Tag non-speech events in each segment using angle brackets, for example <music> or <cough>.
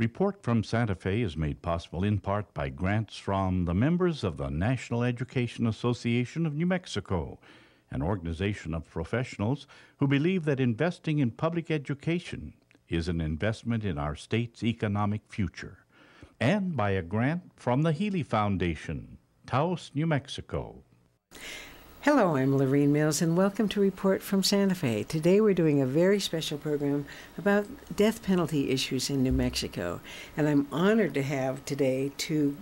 Report from Santa Fe is made possible in part by grants from the members of the National Education Association of New Mexico, an organization of professionals who believe that investing in public education is an investment in our state's economic future, and by a grant from the Healy Foundation, Taos, New Mexico. Hello, I'm Lorene Mills, and welcome to Report from Santa Fe. Today we're doing a very special program about death penalty issues in New Mexico. And I'm honored to have today two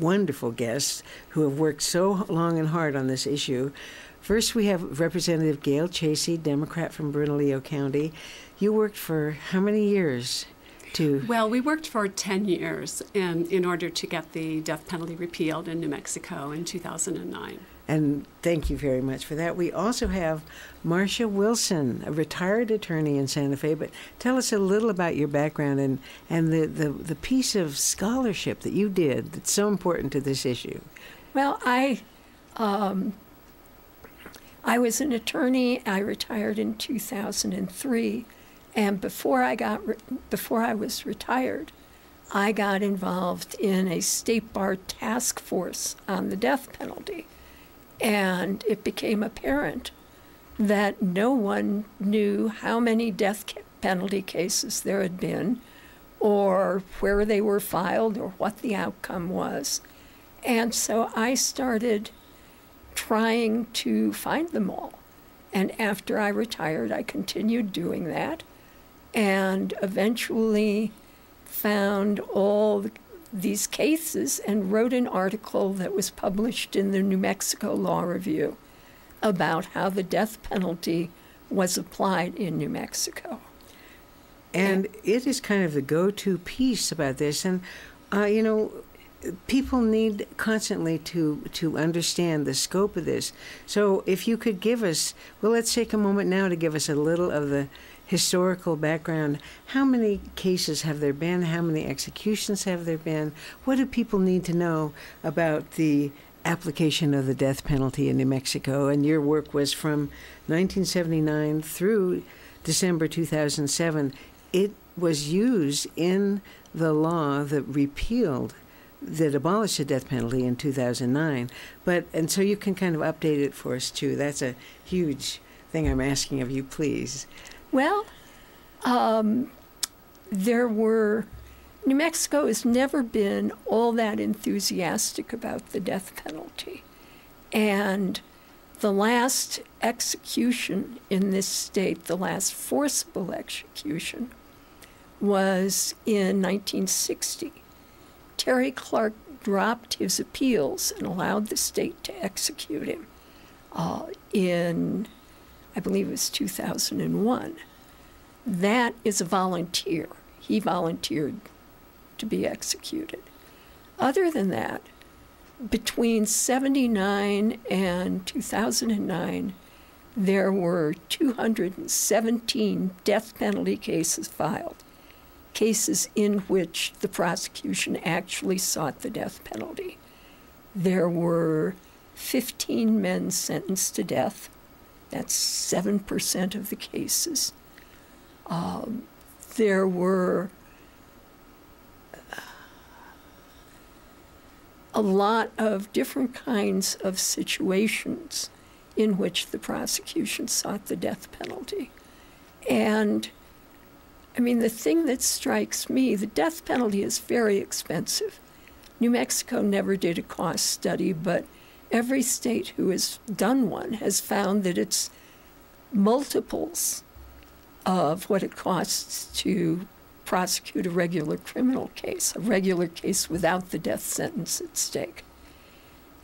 wonderful guests who have worked so long and hard on this issue. First, we have Representative Gail Chasey, Democrat from Bernalillo County. You worked for how many years? To well, we worked for 10 years in, in order to get the death penalty repealed in New Mexico in 2009. And thank you very much for that. We also have Marcia Wilson, a retired attorney in Santa Fe. But tell us a little about your background and, and the, the, the piece of scholarship that you did that's so important to this issue. Well, I um, I was an attorney. I retired in 2003, and before I got re- before I was retired, I got involved in a state bar task force on the death penalty. And it became apparent that no one knew how many death penalty cases there had been, or where they were filed, or what the outcome was. And so I started trying to find them all. And after I retired, I continued doing that and eventually found all these cases and wrote an article that was published in the New Mexico Law Review about how the death penalty was applied in New Mexico. And it is kind of the go to piece about this. And, uh, you know, people need constantly to to understand the scope of this. So if you could give us, well, let's take a moment now to give us a little of the historical background. How many cases have there been? How many executions have there been? What do people need to know about the application of the death penalty in New Mexico? And your work was from 1979 through December 2007. It was used in the law that repealed that abolished the death penalty in 2009 but and so you can kind of update it for us too that's a huge thing i'm asking of you please well, um, there were. New Mexico has never been all that enthusiastic about the death penalty. And the last execution in this state, the last forcible execution, was in 1960. Terry Clark dropped his appeals and allowed the state to execute him uh, in I believe it was 2001. That is a volunteer. He volunteered to be executed. Other than that, between 79 and 2009, there were 217 death penalty cases filed, cases in which the prosecution actually sought the death penalty. There were 15 men sentenced to death, that's 7% of the cases. Um, there were a lot of different kinds of situations in which the prosecution sought the death penalty. And I mean, the thing that strikes me, the death penalty is very expensive. New Mexico never did a cost study, but every state who has done one has found that it's multiples of what it costs to prosecute a regular criminal case, a regular case without the death sentence at stake.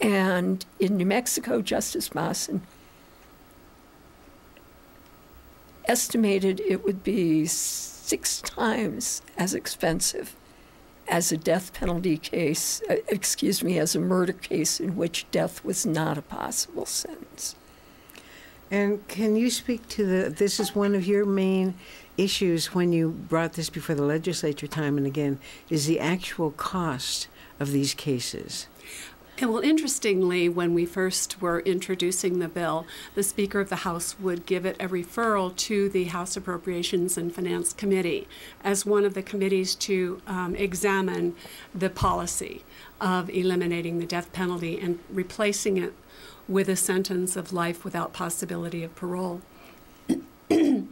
And in New Mexico, Justice Maassen estimated it would be six times as expensive as a death penalty case, uh, excuse me, as a murder case in which death was not a possible sentence. And can you speak to the? This is one of your main issues when you brought this before the legislature time and again. Is the actual cost of these cases? And well, interestingly, when we first were introducing the bill, the Speaker of the House would give it a referral to the House Appropriations and Finance Committee as one of the committees to um, examine the policy of eliminating the death penalty and replacing it with a sentence of life without possibility of parole. <clears throat>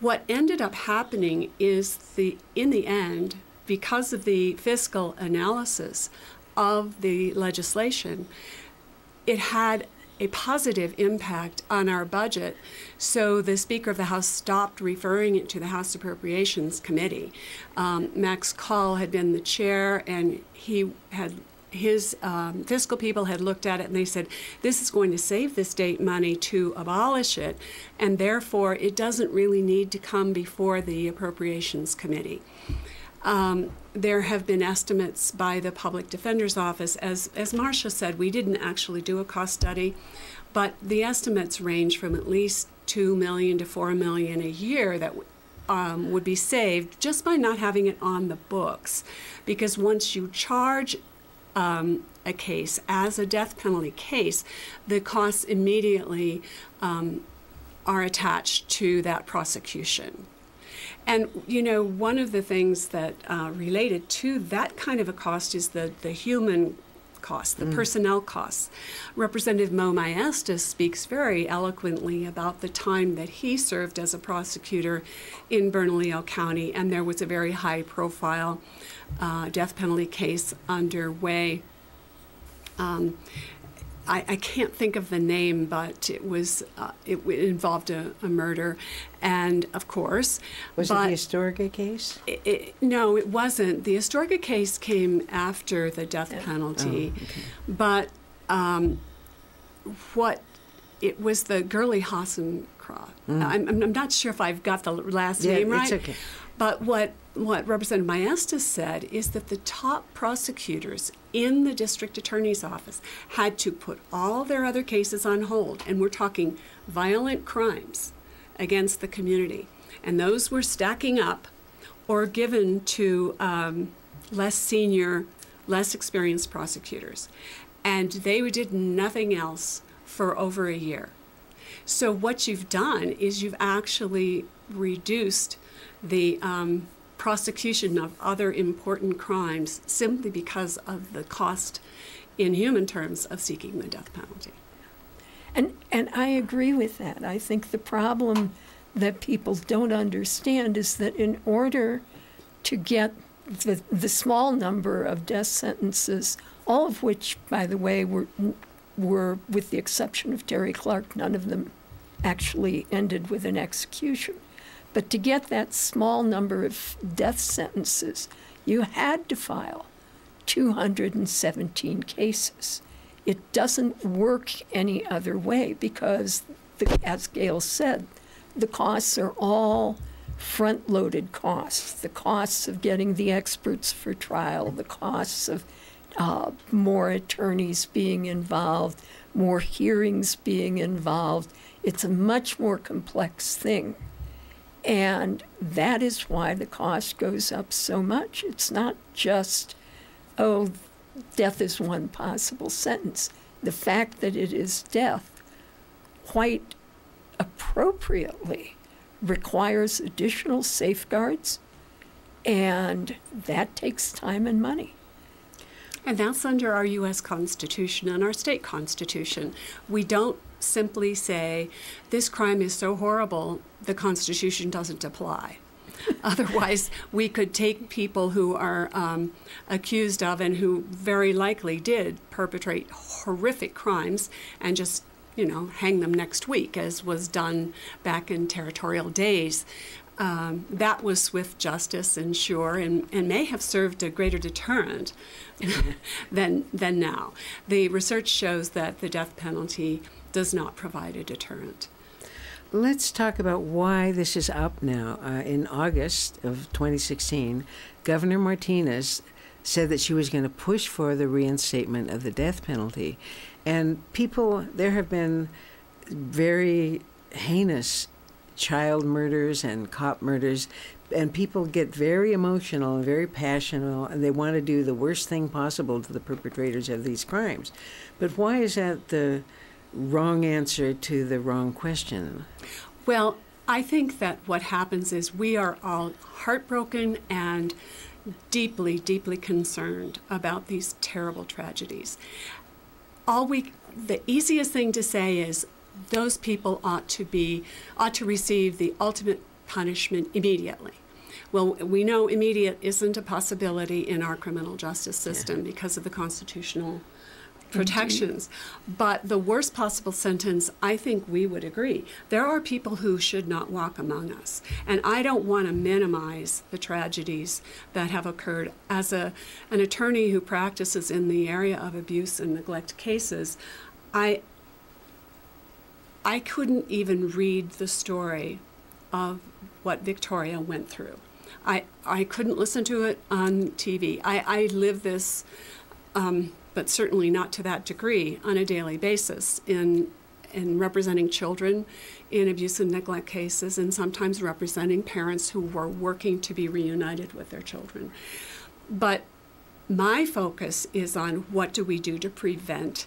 what ended up happening is the in the end because of the fiscal analysis of the legislation, it had a positive impact on our budget. So the Speaker of the House stopped referring it to the House Appropriations Committee. Um, Max Coll had been the chair, and he had his um, fiscal people had looked at it and they said, this is going to save the state money to abolish it, and therefore it doesn't really need to come before the Appropriations Committee. Um, there have been estimates by the Public Defender's Office. As, as Marcia said, we didn't actually do a cost study, but the estimates range from at least two million to four million a year that um, would be saved just by not having it on the books. Because once you charge um, a case as a death penalty case, the costs immediately um, are attached to that prosecution. And you know, one of the things that uh, related to that kind of a cost is the the human costs, the mm. personnel costs. Representative Moe Maestas speaks very eloquently about the time that he served as a prosecutor in Bernalillo County, and there was a very high profile uh, death penalty case underway. Um, I, I, can't think of the name, but it was uh, it, it, involved a, a, murder, and of course, was it the Astorga case? It, it, no, it wasn't. The Astorga case came after the death penalty, oh, okay. but um, what it was the Gurley Hassencroft. Mm. I'm, I'm, not sure if I've got the last yeah, name right. It's okay. But what what Representative Maestas said is that the top prosecutors in the district attorney's office had to put all their other cases on hold, and we're talking violent crimes against the community. And those were stacking up or given to um, less senior, less experienced prosecutors. And they did nothing else for over a year. So, what you've done is you've actually reduced the um, prosecution of other important crimes simply because of the cost in human terms of seeking the death penalty. And, and I agree with that. I think the problem that people don't understand is that in order to get the, the small number of death sentences, all of which, by the way, were, were, with the exception of Terry Clark, none of them actually ended with an execution. But to get that small number of death sentences, you had to file 217 cases. It doesn't work any other way because, the, as Gail said, the costs are all front loaded costs the costs of getting the experts for trial, the costs of uh, more attorneys being involved, more hearings being involved. It's a much more complex thing. And that is why the cost goes up so much. It's not just, oh, death is one possible sentence. The fact that it is death quite appropriately requires additional safeguards, and that takes time and money. And that's under our U.S. Constitution and our state constitution. We don't simply say, this crime is so horrible, the Constitution doesn't apply. <laughs> Otherwise, we could take people who are um, accused of and who very likely did perpetrate horrific crimes and just, you know, hang them next week, as was done back in territorial days. Um, that was swift justice and sure, and, and may have served a greater deterrent <laughs> than, than now. The research shows that the death penalty does not provide a deterrent. Let's talk about why this is up now. Uh, in August of 2016, Governor Martinez said that she was going to push for the reinstatement of the death penalty. And people, there have been very heinous child murders and cop murders, and people get very emotional and very passionate, and they want to do the worst thing possible to the perpetrators of these crimes. But why is that the wrong answer to the wrong question? Well, I think that what happens is we are all heartbroken and deeply, deeply concerned about these terrible tragedies. All we, the easiest thing to say is those people ought to be, ought to receive the ultimate punishment immediately. Well, we know immediate isn't a possibility in our criminal justice system yeah. because of the constitutional protections. But the worst possible sentence, I think we would agree. There are people who should not walk among us. And I don't want to minimize the tragedies that have occurred. As a, an attorney who practices in the area of abuse and neglect cases, I, I couldn't even read the story of what Victoria went through. I, I couldn't listen to it on TV. I, I live this um, but certainly not to that degree on a daily basis in in representing children in abuse and neglect cases and sometimes representing parents who were working to be reunited with their children. But my focus is on what do we do to prevent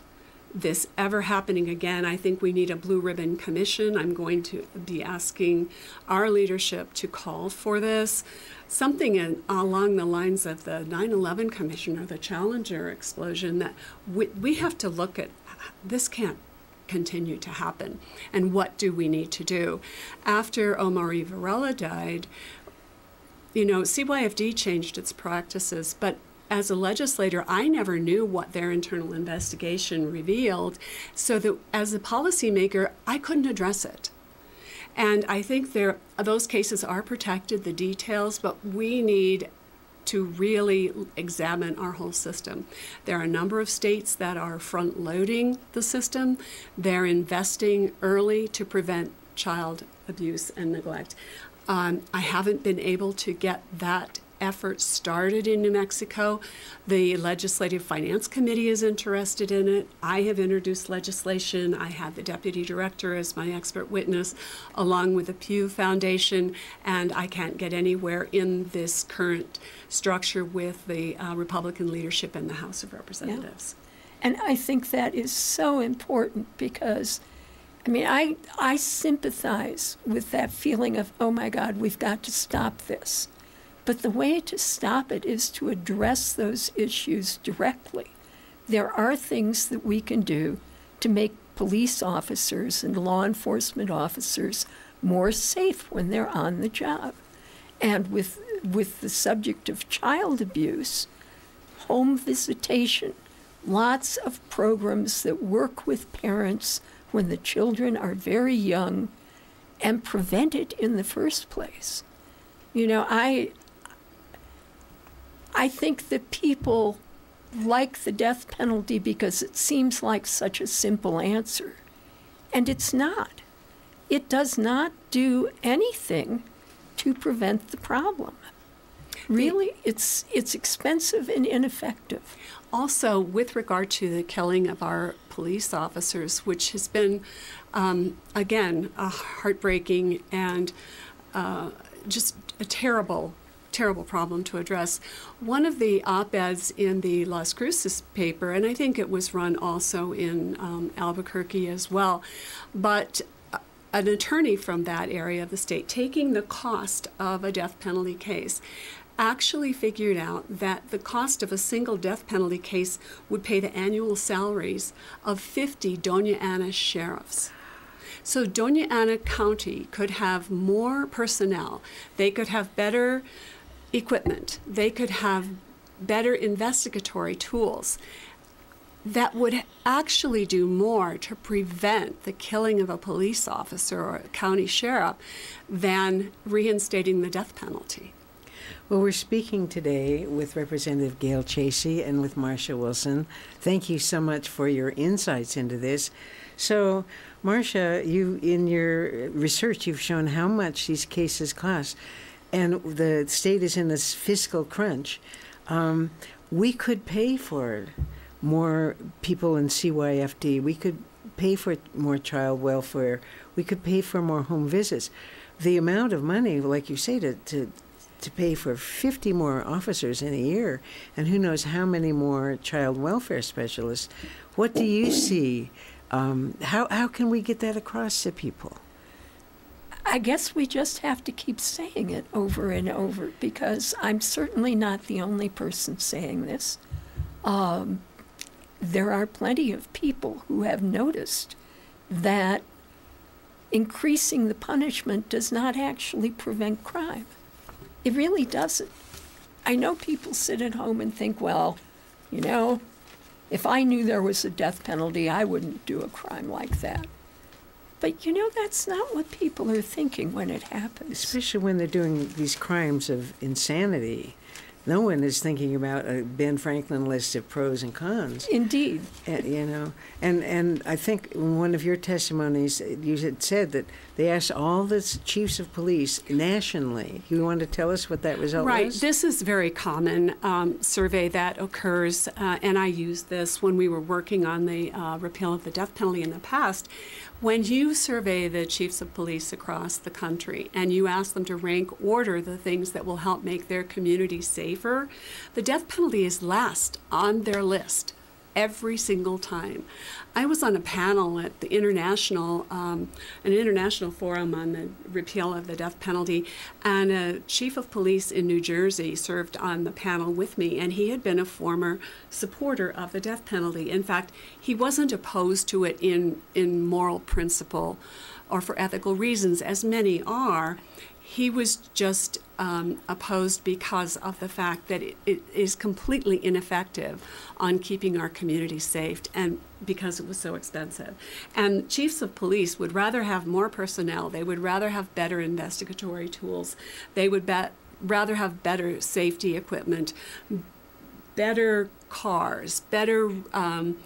this ever happening again. I think we need a blue ribbon commission. I'm going to be asking our leadership to call for this. Something in, along the lines of the 9 11 commission or the Challenger explosion that we, we have to look at this can't continue to happen and what do we need to do. After Omaree Varela died, you know, CYFD changed its practices, but as a legislator, I never knew what their internal investigation revealed, so that as a policymaker, I couldn't address it. And I think there, those cases are protected, the details, but we need to really examine our whole system. There are a number of states that are front loading the system. They're investing early to prevent child abuse and neglect. Um, I haven't been able to get that effort started in New Mexico. The Legislative Finance Committee is interested in it. I have introduced legislation. I had the deputy director as my expert witness, along with the Pew Foundation, and I can't get anywhere in this current structure with the uh, Republican leadership in the House of Representatives. Yeah. And I think that is so important because. I mean, I, I sympathize with that feeling of, oh my God, we've got to stop this. But the way to stop it is to address those issues directly. There are things that we can do to make police officers and law enforcement officers more safe when they're on the job. And with, with the subject of child abuse, home visitation, lots of programs that work with parents when the children are very young and prevent it in the first place. You know, I, I think that people like the death penalty because it seems like such a simple answer. And it's not. It does not do anything to prevent the problem. Really, it's it's expensive and ineffective. Also, with regard to the killing of our police officers, which has been, um, again, a heartbreaking and uh, just a terrible terrible problem to address. One of the op eds in the Las Cruces paper, and I think it was run also in um, Albuquerque as well, but uh, an attorney from that area of the state taking the cost of a death penalty case actually figured out that the cost of a single death penalty case would pay the annual salaries of 50 Dona Ana sheriffs. So Dona Ana County could have more personnel. They could have better equipment. They could have better investigatory tools that would actually do more to prevent the killing of a police officer or a county sheriff than reinstating the death penalty. Well, we're speaking today with Representative Gail Chasey and with Marcia Wilson. Thank you so much for your insights into this. So, Marcia, you in your research you've shown how much these cases cost and the state is in this fiscal crunch, um, we could pay for more people in CYFD. We could pay for more child welfare. We could pay for more home visits. the amount of money, like you say, to, to to pay for 50 more officers in a year, and who knows how many more child welfare specialists. What do you see? Um, how how can we get that across to people? I guess we just have to keep saying it over and over because I'm certainly not the only person saying this. Um, there are plenty of people who have noticed that increasing the punishment does not actually prevent crime. It really doesn't. I know people sit at home and think, well, you know, if I knew there was a death penalty, I wouldn't do a crime like that. But you know, that's not what people are thinking when it happens. Especially when they're doing these crimes of insanity. No one is thinking about a Ben Franklin list of pros and cons. Indeed. Uh, you know, and and I think in one of your testimonies, you had said that they asked all the chiefs of police nationally. You want to tell us what that result right. was? Right. This is very common um, survey that occurs, uh, and I used this when we were working on the uh, repeal of the death penalty in the past. When you survey the chiefs of police across the country and you ask them to rank order the things that will help make their community the death penalty is last on their list every single time. I was on a panel at the international, um, an international forum on the repeal of the death penalty, and a chief of police in New Jersey served on the panel with me, and he had been a former supporter of the death penalty. In fact, he wasn't opposed to it in in moral principle or for ethical reasons, as many are. He was just um, opposed because of the fact that it, it is completely ineffective on keeping our community safe and because it was so expensive. And chiefs of police would rather have more personnel, they would rather have better investigatory tools, they would rather have better safety equipment, better cars, better um,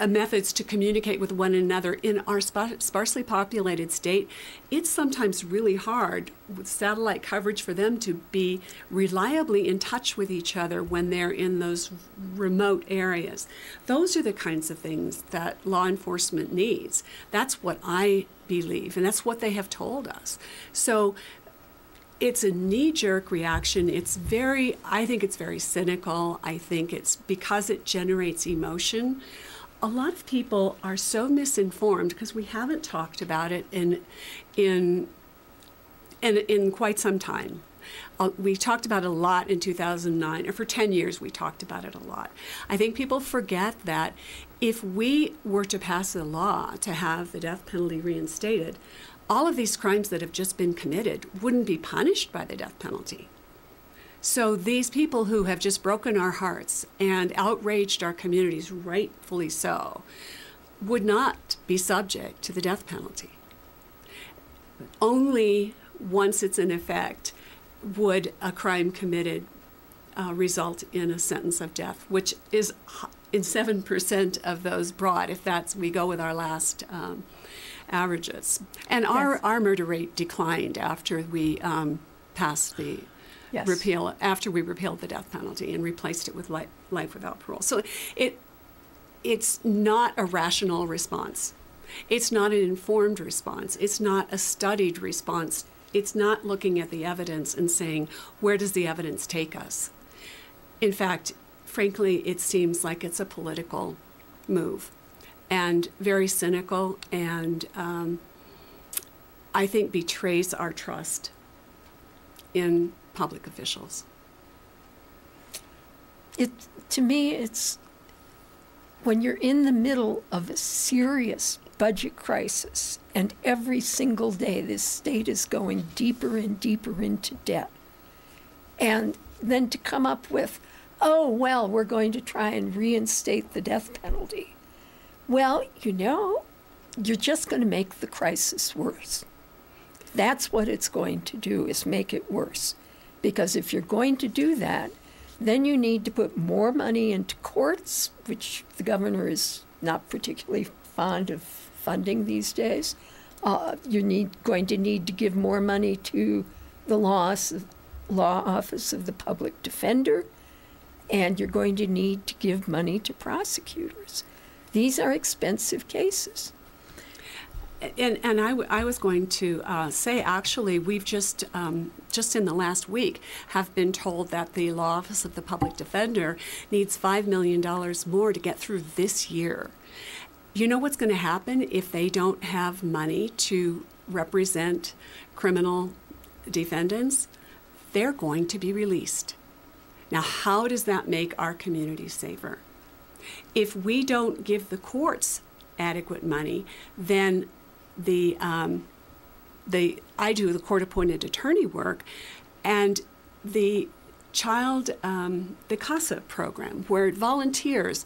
Uh, methods to communicate with one another in our sparsely populated state, it's sometimes really hard with satellite coverage for them to be reliably in touch with each other when they're in those remote areas. Those are the kinds of things that law enforcement needs. That's what I believe, and that's what they have told us. So it's a knee jerk reaction. It's very, I think it's very cynical. I think it's because it generates emotion a lot of people are so misinformed because we haven't talked about it in in in, in quite some time. Uh, we talked about it a lot in 2009, or for 10 years we talked about it a lot. I think people forget that if we were to pass a law to have the death penalty reinstated, all of these crimes that have just been committed wouldn't be punished by the death penalty. So these people who have just broken our hearts and outraged our communities, rightfully so, would not be subject to the death penalty. Only once it's in effect would a crime committed uh, result in a sentence of death, which is in 7% of those brought, if that's, we go with our last um, averages. And yes. our, our murder rate declined after we um, passed the yes. repeal after we repealed the death penalty and replaced it with life, life without parole. So it it's not a rational response. It's not an informed response. It's not a studied response. It's not looking at the evidence and saying, where does the evidence take us? In fact, frankly, it seems like it's a political move and very cynical and um, I think betrays our trust in public officials. It to me it's when you're in the middle of a serious budget crisis and every single day this state is going deeper and deeper into debt. And then to come up with, oh, well, we're going to try and reinstate the death penalty. Well, you know, you're just going to make the crisis worse. That's what it's going to do is make it worse. Because if you're going to do that, then you need to put more money into courts, which the governor is not particularly fond of funding these days. Uh, you need going to need to give more money to the law, law office of the public defender, and you're going to need to give money to prosecutors. These are expensive cases. And and I, was going to uh, say actually we've just um, just in the last week have been told that the law office of the public defender needs five million dollars more to get through this year. You know what's going to happen if they don't have money to represent criminal defendants? They're going to be released. Now, how does that make our community safer? If we don't give the courts adequate money, then the um, the I do the court appointed attorney work, and the child um, the CASA program where volunteers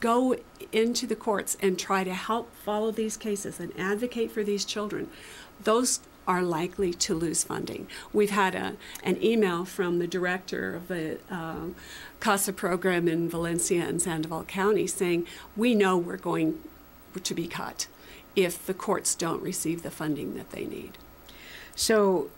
go into the courts and try to help follow these cases and advocate for these children. Those are likely to lose funding. We've had a, an email from the director of the um, CASA program in Valencia and Sandoval County saying, We know we're going to be cut if the courts don't receive the funding that they need. So,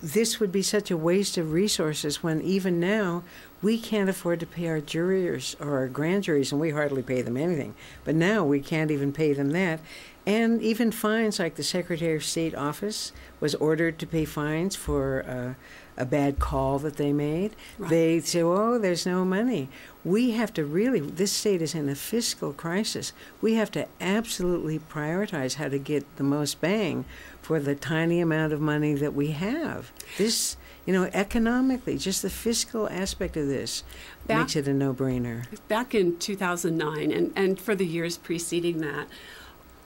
this would be such a waste of resources when even now we can't afford to pay our jurors or our grand juries, and we hardly pay them anything. But now we can't even pay them that. And even fines, like the Secretary of State office was ordered to pay fines for uh, a bad call that they made. Right. They say, oh, there's no money. We have to really, this state is in a fiscal crisis. We have to absolutely prioritize how to get the most bang for the tiny amount of money that we have. This, you know, economically, just the fiscal aspect of this Back- makes it a no brainer. Back in 2009 and, and for the years preceding that,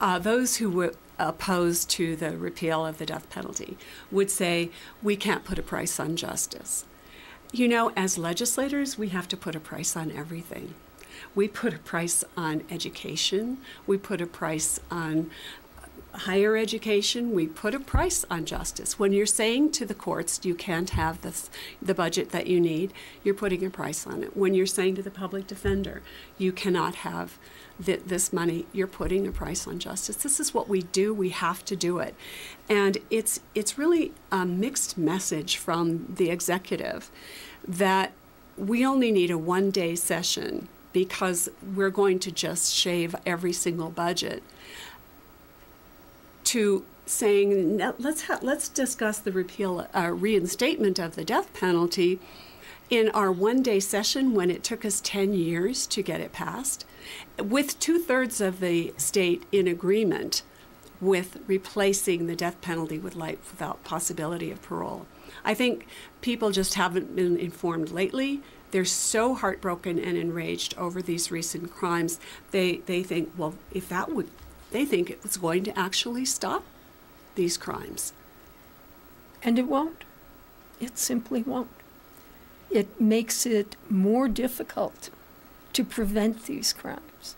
uh, those who were opposed to the repeal of the death penalty would say, we can't put a price on justice. You know, as legislators, we have to put a price on everything. We put a price on education, we put a price on higher education, we put a price on justice. When you're saying to the courts you can't have this, the budget that you need, you're putting a price on it. When you're saying to the public defender you cannot have th- this money, you're putting a price on justice. This is what we do. We have to do it, and it's it's really a mixed message from the executive that we only need a one day session because we're going to just shave every single budget to saying let's ha- let's discuss the repeal uh, reinstatement of the death penalty in our one day session when it took us 10 years to get it passed with two-thirds of the state in agreement with replacing the death penalty with life without possibility of parole. I think people just haven't been informed lately. They're so heartbroken and enraged over these recent crimes. They they think well if that would they think it's going to actually stop these crimes. And it won't. It simply won't. It makes it more difficult to prevent these crimes.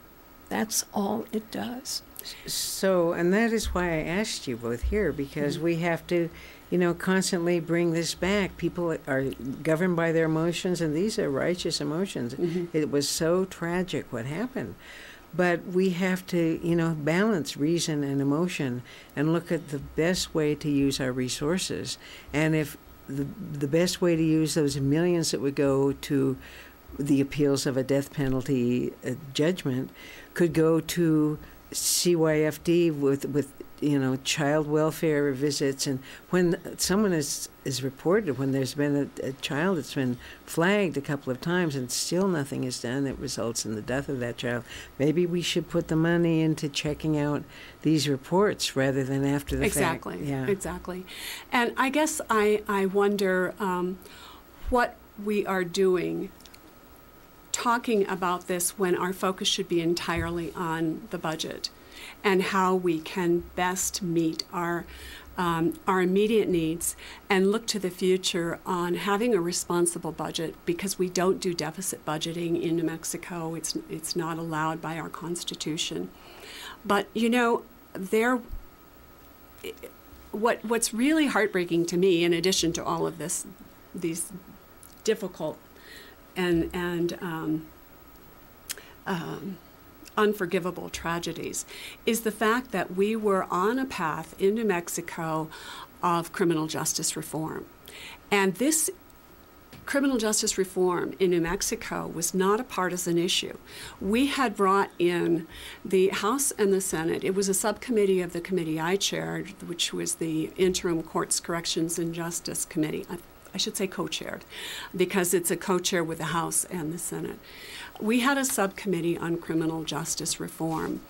That's all it does. So, and that is why I asked you both here because mm. we have to, you know, constantly bring this back. People are governed by their emotions, and these are righteous emotions. Mm-hmm. It was so tragic what happened. But we have to, you know, balance reason and emotion and look at the best way to use our resources. And if the, the best way to use those millions that would go to the appeals of a death penalty uh, judgment could go to CYFD with with you know child welfare visits and when someone is is reported when there's been a, a child that's been flagged a couple of times and still nothing is done that results in the death of that child maybe we should put the money into checking out these reports rather than after the exactly. fact yeah Exactly. And I guess I, I wonder um, what we are doing talking about this when our focus should be entirely on the budget and how we can best meet our um, our immediate needs and look to the future on having a responsible budget because we don't do deficit budgeting in New Mexico. It's it's not allowed by our constitution. But you know, there what what's really heartbreaking to me, in addition to all of this, these difficult and and um, um, unforgivable tragedies, is the fact that we were on a path in New Mexico of criminal justice reform, and this criminal justice reform in New Mexico was not a partisan issue. We had brought in the House and the Senate. It was a subcommittee of the committee I chaired, which was the Interim Courts, Corrections, and Justice Committee. I, I should say co chaired, because it's a co chair with the House and the Senate we had a subcommittee on criminal justice reform.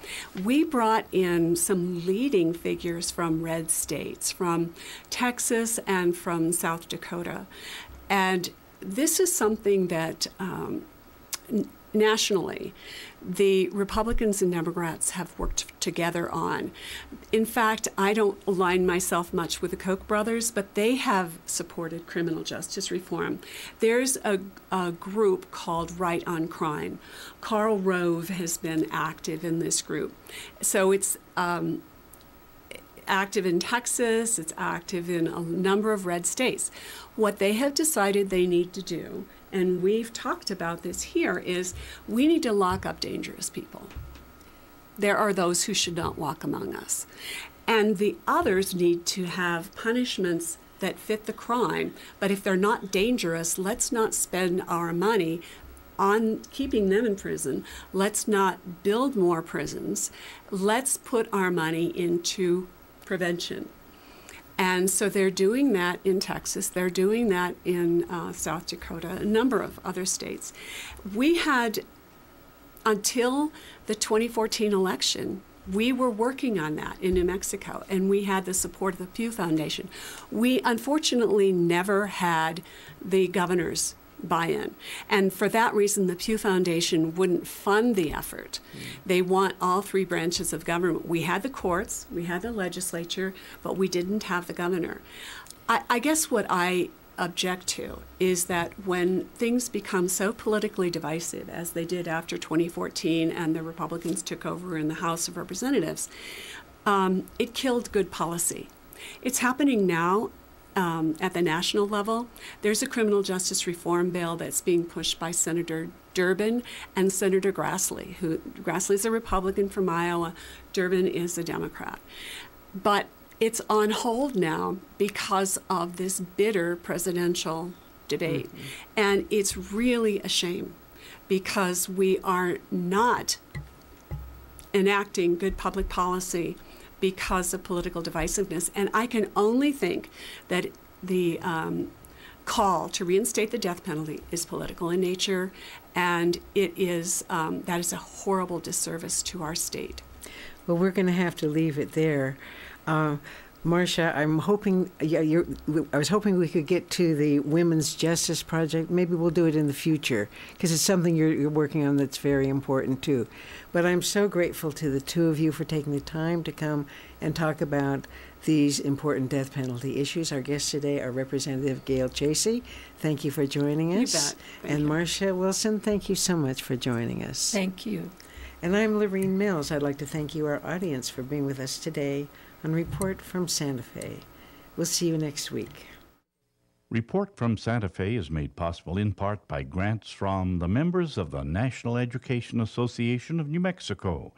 We brought in some leading figures from red states, from Texas and from South Dakota. And this is something that um, nationally the Republicans and Democrats have worked together on. In fact, I don't align myself much with the Koch brothers, but they have supported criminal justice reform. There's a, a group called Right on Crime. Karl Rove has been active in this group. So it's um, active in Texas, it's active in a number of red states. What they have decided they need to do and we've talked about this here, is we need to lock up dangerous people. There are those who should not walk among us. And the others need to have punishments that fit the crime. But if they're not dangerous, let's not spend our money on keeping them in prison. Let's not build more prisons. Let's put our money into prevention. And so they're doing that in Texas, they're doing that in uh, South Dakota, a number of other states. We had, until the 2014 election, we were working on that in New Mexico, and we had the support of the Pew Foundation. We unfortunately never had the governor's buy-in. And for that reason, the Pew Foundation wouldn't fund the effort. Mm. They want all three branches of government. We had the courts, we had the legislature, but we didn't have the governor. I, I guess what I object to is that when things become so politically divisive as they did after 2014 and the Republicans took over in the House of Representatives, um, it killed good policy. It's happening now um, at the national level. There's a criminal justice reform bill that's being pushed by Senator Durbin and Senator Grassley, who Grassley is a Republican from Iowa, Durbin is a Democrat. But it's on hold now because of this bitter presidential debate. Mm-hmm. And it's really a shame because we are not enacting good public policy because of political divisiveness. And I can only think that the um, call to reinstate the death penalty is political in nature, and it is um, that is a horrible disservice to our state. Well, we're going to have to leave it there. Uh, Marcia, I'm hoping, yeah, I was hoping we could get to the Women's Justice Project. Maybe we'll do it in the future because it's something you're, you're, working on that's very important too. But I'm so grateful to the two of you for taking the time to come and talk about these important death penalty issues. Our guests today are Representative Gail Chasey. Thank you for joining us. and you. Marcia Wilson, thank you so much for joining us. Thank you. And I'm Lorene Mills. I'd like to thank you, our audience, for being with us today on Report from Santa Fe. We'll see you next week. Report from Santa Fe is made possible in part by grants from the members of the National Education Association of New Mexico,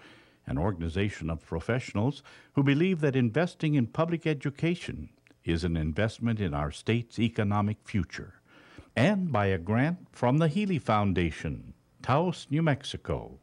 an organization of professionals who believe that investing in public education is an investment in our state's economic future, and by a grant from the Healy Foundation, Taos, New Mexico.